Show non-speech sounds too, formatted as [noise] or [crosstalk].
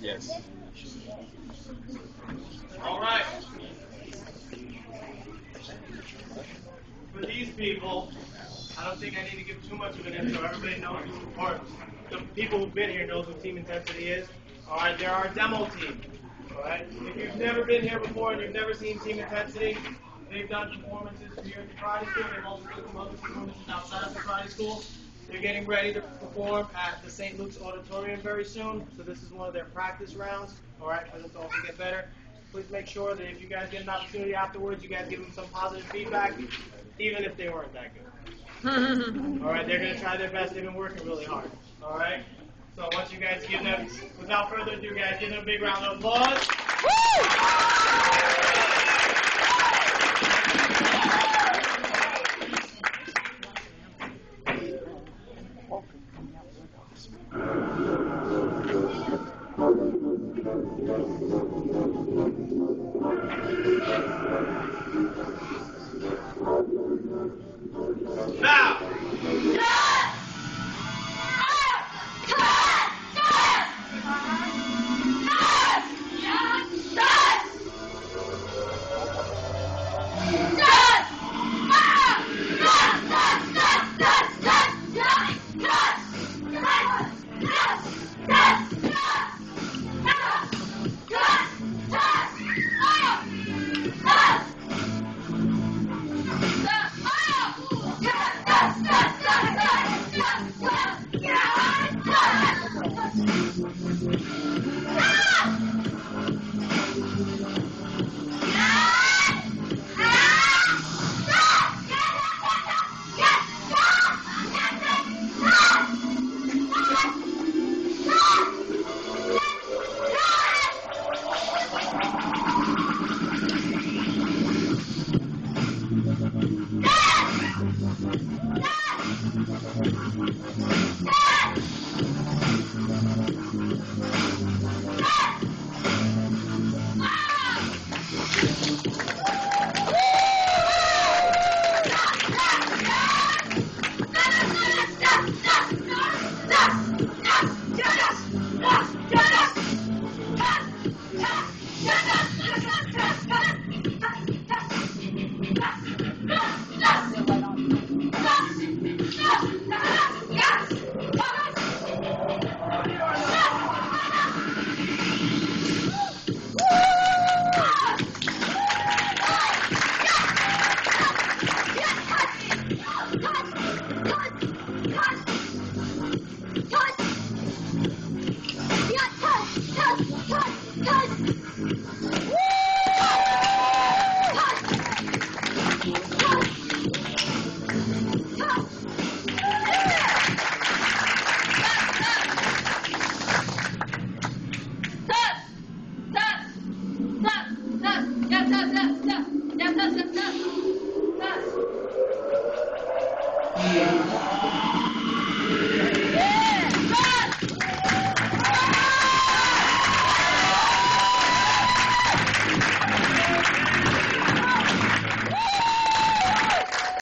Yes. All right. For these people, I don't think I need to give too much of an intro. Everybody knows, who, or the people who've been here knows what Team Intensity is. All right, they're our demo team. All right. If you've never been here before and you've never seen Team Intensity, they've done performances here at the Friday School. They've also done performances outside of the Friday School. They're getting ready to perform at the St. Luke's Auditorium very soon, so this is one of their practice rounds, all right, for them to also get better. Please make sure that if you guys get an opportunity afterwards, you guys give them some positive feedback, even if they weren't that good. [laughs] all right, they're going to try their best. They've been working really hard, all right? So once you guys give them, without further ado, guys, give them a big round of applause. Yeah.